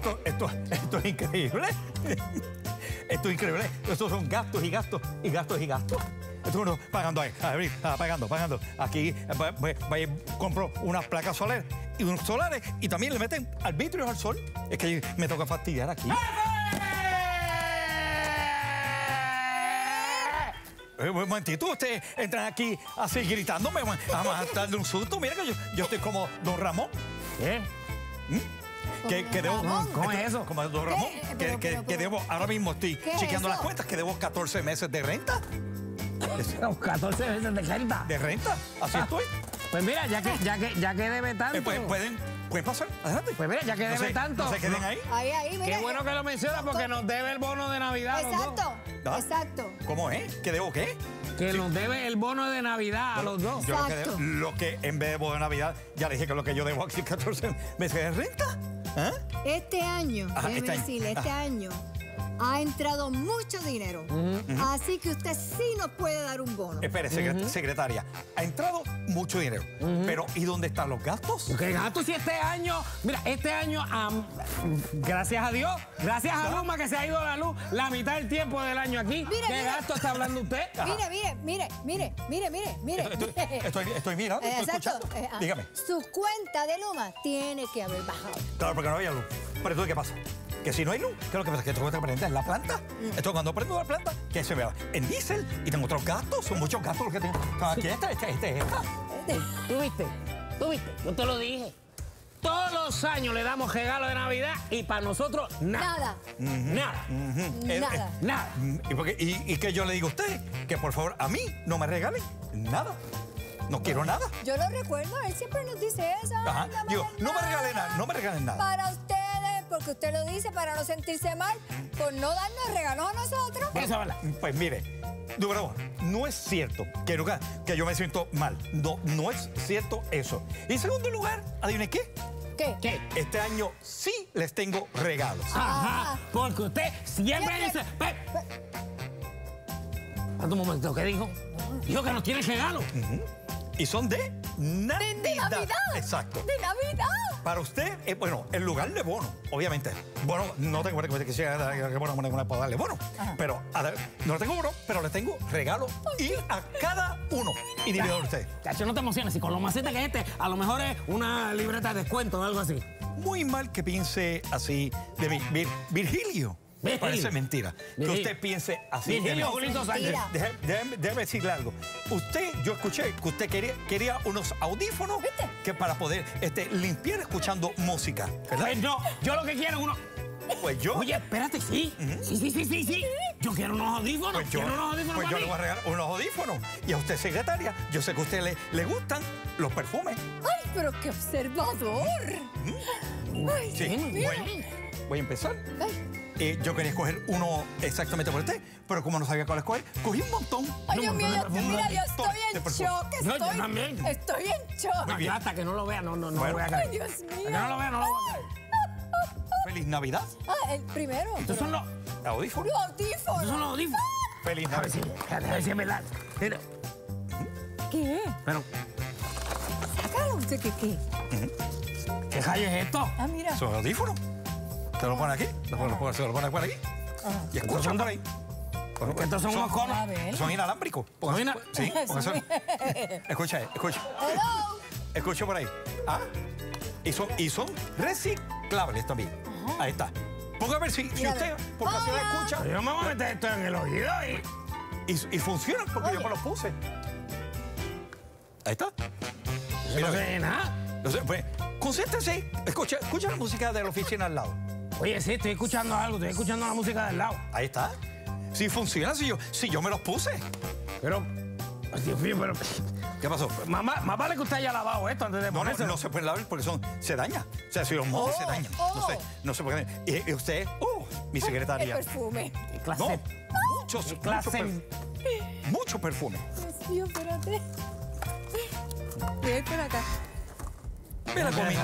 es increíble. Esto es increíble. Estos son gastos y gastos y gastos y gastos. Esto uno pagando ahí, a ver, ah, pagando, pagando. Aquí eh, va- va- compro unas placas solares y unos solares y también le meten arbitrios al sol. Es que me toca fastidiar aquí. Eh, Un momentito, ustedes entran aquí así gritándome, vamos a darle un susto. Mira que yo, yo estoy como Don Ramón. ¿Qué? Que, que debo? ¿Cómo es eso? Como Don Ramón, ¿Qué? que, Pero, que- pero, que pero- debo, ahora mismo estoy ¿Qué es chequeando las cuentas, que debo 14 meses de renta. Los 14 veces de renta. ¿De renta? Así Ah. estoy. Pues mira, ya que, ya que, ya que debe tanto. Eh, pues, pueden, pueden pasar, adelante. Pues mira, ya que no debe se, tanto. No se queden ahí. Ahí, ahí, mira. Qué bueno que lo menciona porque nos debe el bono de Navidad. a los dos. Exacto, ¿Ah? exacto. ¿Cómo es? ¿Que debo qué? Que nos debe el bono de Navidad a los dos. Yo lo que, Exacto. debo- lo que en vez de bono de Navidad, ya le dije que lo que yo debo aquí 14 meses de renta. ¿Ah? Este año, Ajá, déjeme este año. decirle, este Ajá. año ha entrado mucho dinero. Así que usted sí nos puede dar un bono. Espere, secre- secretaria. Ha entrado mucho dinero. Pero ¿y dónde están los gastos? ¿Qué gasto si este año, mira, este año, gracias a Dios, gracias a Luma que se ha ido la luz la mitad del tiempo del año aquí. Mire, ¿Qué mire. gasto está hablando usted? Mire, mire, mire, mire, mire, mire, mire. Estoy, estoy, estoy mirando, estoy Exacto. escuchando. eh, ah, Dígame. Su cuenta de Luma tiene que haber bajado. Claro, porque no había luz. Pero entonces, ¿qué pasa? Que si no hay luz, ¿qué es lo que pasa? Que tengo que prender la planta. Mm. Entonces, cuando prendo la planta, que se vea en diésel y tengo otros gastos. Son muchos gastos los que tengo. Aquí está, este, este, esta. ¿Tú viste? ¿Tú viste? Yo te lo dije. Todos los años le damos regalo de Navidad y para nosotros nada. Nada. Nada. Eh, Nada. eh, Nada. ¿Y, por qué- y, y que yo le digo a usted que por favor a mí no me regalen nada. No quiero nada. Yo lo recuerdo, él siempre nos dice eso. Ajá. Ay, Digo, den no me regalen nada, no me regalen nada. Para ustedes, porque usted lo dice, para no sentirse mal, por no darnos regalos a nosotros. Pues mire, número uno, no es cierto que, nunca- que yo me siento mal. No, no es cierto eso. Y en segundo lugar, adivine qué. ¿Qué? ¿Qué? Este año sí les tengo regalos. Ajá. Porque usted siempre dice. Ve. Espérate un momento, ¿qué dijo? Dijo que nos tiene regalo. Y son de Navidad. De, de Navidad. Exacto. De Navidad. Para usted, eh, bueno, en lugar de bono, obviamente. Bueno, no tengo que quisiera que bueno, bueno, para darle bono. Pero a no le tengo bono, pero le tengo regalo y a cada uno. Y divido usted. Cacho, no te emociones. Si con lo maceta que es este, a lo mejor es una libreta de descuento o algo así. Muy mal que piense así de mí. Vir- Virgilio. Me parece mentira. Que usted piense así. de Déjeme, déjeme decirle algo. Usted, yo escuché que usted quería, quería unos audífonos ¿Viste? que para poder este, limpiar escuchando música, ¿verdad? Pues no, yo lo que quiero es uno. Pues yo, Oye, espérate, sí. Sí, sí, sí, sí, sí. Yo quiero unos audífonos. pues yo, quiero unos audífonos pues yo le voy a regalar unos audífonos. Y a usted, secretaria, yo sé que a usted le, le gustan los perfumes. Ay, pero qué observador. Ay, Sí, bueno, voy a empezar. Ay, Eh, yo quería escoger uno exactamente por usted, pero como no sabía cuál escoger, cogí un montón. Ay, Dios mío, yo- mira, yo estoy en shock. No, yo Estoy, también. estoy en shock. No, hasta que no lo vea, no, no, no Bueno. lo voy a creer. Ay, Dios Hasta que mío. no lo vea, no lo voy a creer. Feliz Navidad. Ah, el primero. Estos son los, Audífonos. Los estos audífonos. son los audífonos. Feliz A ver si, Navidad. a ver si es verdad. Mira, ¿Qué? pero, Sácalo. ¿Qué, qué, qué? ¿qué rayo es esto? Ah, mira. ¿Son audífonos? ¿Te lo ponen aquí? ¿Lo ponen- lo ¿Se lo ponen por aquí? Y escuchan por ahí. Estos son unos conos. Son inalámbricos. Pongan- ¿Son ina- Sí, porque son... Escucha, escucha. Hello. Escucha por ahí. Ah, y son, y son reciclables también. Ahí está. Ponga a ver si, si Mira, usted, ve. por casualidad Hola. escucha, Pero yo me voy a meter esto en el oído y... y, y funcionan porque yo me los puse. Ahí está. Yo no sé nada. No sé, pues, concéntrese. Escucha, escucha la música de la oficina al lado. Oye, sí, estoy escuchando algo, estoy escuchando la música del lado. Ahí está. Si funciona, si yo, si yo me los puse. Pero, ay, Dios mío, pero... ¿Qué pasó? Mamá, más vale que usted haya lavado esto antes de No, no, ponérselo. no se pueden lavar porque son, se daña. O sea, si los mojos Oh, se dañan. No oh. sé, no se pueden. Y, y usted, oh, mi El secretaria. perfume. ¿Qué No, clase? muchos, ¿Qué mucho, clase? mucho perfume. Dios mío, espérate. Ven por acá. Me la comí.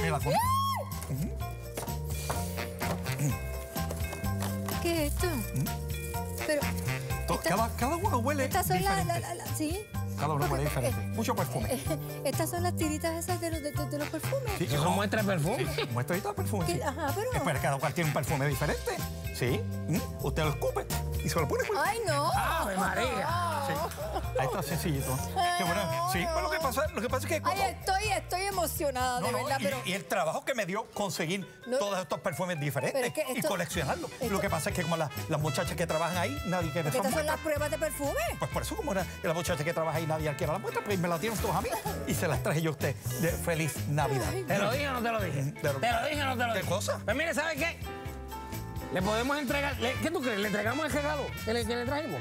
Me la comí. ¿Qué es esto? Pero, To- esta- Cada, cada uno huele estas son las... diferente. La, la- la- ¿Sí? cada uno huele diferente. Mucho perfume. Eh, Estas son las tiritas esas de los, de, de los perfumes. Sí, Eso no. muestra el perfume. Sí, muestrita de perfume. Sí. Ajá, pero- Eh, Pero cada cual tiene un perfume diferente. Sí. ¿Mm? Usted lo escupe y se lo pone. ¡Ay, no! ¡Ave María! Sí. Ahí está sencillito. Qué bueno. Sí, pero lo que pasa, lo que pasa es que. Ay, cuando- estoy, estoy emocionada, No, de no, verdad, y, pero... y el trabajo que me dio conseguir No. todos estos perfumes diferentes Pero es que y coleccionarlos. esto- Lo que pasa es que como la- las muchachas que trabajan ahí, nadie quiere estas son las pruebas de perfume. Pues por eso como era la muchacha que trabaja ahí, nadie quiere la muestra, pues me la dieron todos a mí y se las traje yo a usted de feliz Navidad. ¿Te lo dije o no te lo dije? Pero- ¿Te lo dije o no te lo ¿Qué dije? cosa? Pues mire, ¿sabes qué? Le podemos entregar. ¿Qué tú crees? ¿Le entregamos el regalo que le, que le trajimos?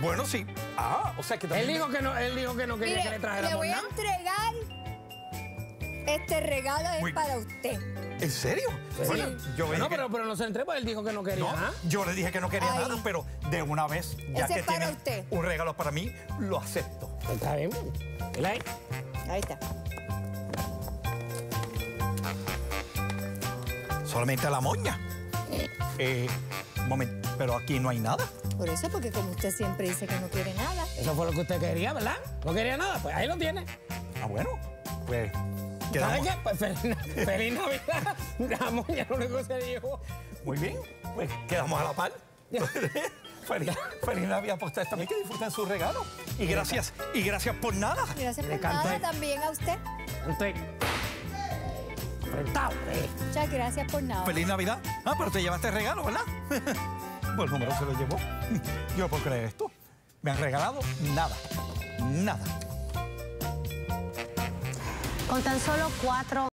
Bueno, sí. Ah, o sea que también... Él dijo que no, él dijo que no quería Mire, que le le voy a nada. entregar este regalo es Muy- para usted. ¿En serio? Bueno, yo Bueno, dije que- pero, pero no se entró, pues él dijo que no quería No, nada. yo le dije que no quería Ay. nada, pero de una vez, ya Ese que es para tiene usted. un regalo para mí, lo acepto. Está bien. Ahí. Ahí está. Solamente la moña. Eh, un momento, pero aquí no hay nada. Por eso, porque como usted siempre dice que no quiere nada. Eso fue lo que usted quería, ¿verdad? No quería nada, pues ahí lo tiene. Ah, bueno, pues ¿Sabe quedamos. qué? Pues feliz, feliz Navidad. La moña lo único que se dijo. Muy bien, pues quedamos a la par. feliz, feliz Navidad para ustedes también, que disfruten su regalo. Y gracias, y gracias por nada. Gracias por nada también a usted. Usted. Eh. Muchas gracias por nada. Feliz Navidad. Ah, pero te llevaste regalo, ¿verdad? el número se lo llevó. Yo no puedo creer esto. Me han regalado nada. Nada. Con tan solo cuatro